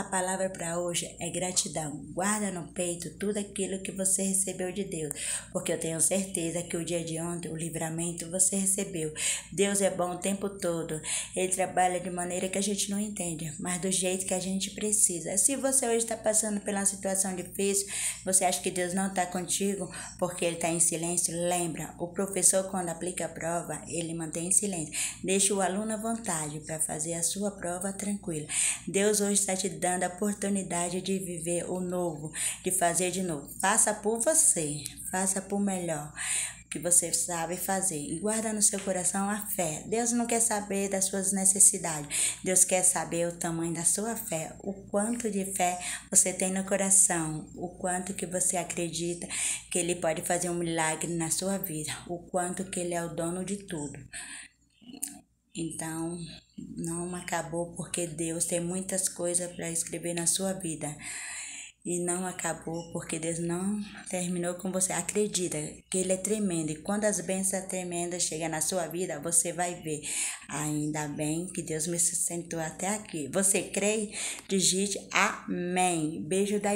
A palavra para hoje é gratidão. Guarda no peito tudo aquilo que você recebeu de Deus, porque eu tenho certeza que o dia de ontem, o livramento, você recebeu. Deus é bom o tempo todo. Ele trabalha de maneira que a gente não entende, mas do jeito que a gente precisa. Se você hoje está passando pela situação difícil, você acha que Deus não está contigo porque Ele está em silêncio, lembra, o professor, quando aplica a prova, ele mantém silêncio. Deixa o aluno à vontade para fazer a sua prova tranquila. Deus hoje está te dando dando a oportunidade de viver o novo, de fazer de novo. Faça por você, faça por melhor que você sabe fazer e guarda no seu coração a fé. Deus não quer saber das suas necessidades. Deus quer saber o tamanho da sua fé, o quanto de fé você tem no coração, o quanto que você acredita que ele pode fazer um milagre na sua vida, o quanto que ele é o dono de tudo. Então, não acabou porque Deus tem muitas coisas para escrever na sua vida. E não acabou porque Deus não terminou com você. Acredita que Ele é tremendo. E quando as bênçãos tremendas chegam na sua vida, você vai ver. Ainda bem que Deus me sustentou até aqui. Você crê? Digite Amém. Beijo da.